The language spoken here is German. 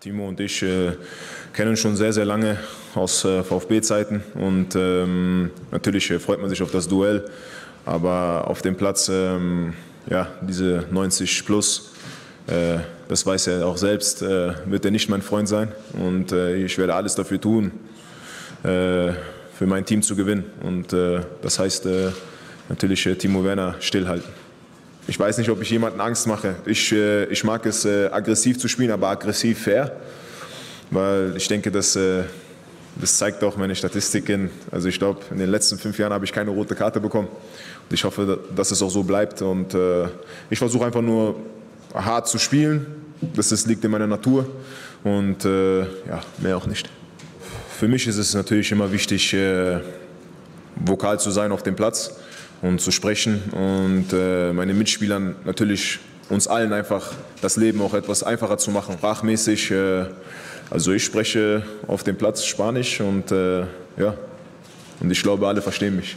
Timo und ich äh, kennen schon sehr, sehr lange aus äh, VfB-Zeiten und ähm, natürlich äh, freut man sich auf das Duell, aber auf dem Platz, ähm, ja, diese 90 plus, äh, das weiß er auch selbst, äh, wird er nicht mein Freund sein und äh, ich werde alles dafür tun, für mein Team zu gewinnen und das heißt natürlich Timo Werner stillhalten. Ich weiß nicht, ob ich jemanden Angst mache. Ich, äh, ich mag es, äh, aggressiv zu spielen, aber aggressiv fair. Weil ich denke, dass, äh, das zeigt auch meine Statistiken. Also ich glaube, in den letzten fünf Jahren habe ich keine rote Karte bekommen. Und ich hoffe, dass es auch so bleibt. Und äh, ich versuche einfach nur hart zu spielen. Das ist, liegt in meiner Natur. Und äh, ja, mehr auch nicht. Für mich ist es natürlich immer wichtig, äh, vokal zu sein auf dem Platz und zu sprechen und äh, meine Mitspielern natürlich uns allen einfach das Leben auch etwas einfacher zu machen, sprachmäßig. Äh, also ich spreche auf dem Platz Spanisch und äh, ja, und ich glaube, alle verstehen mich.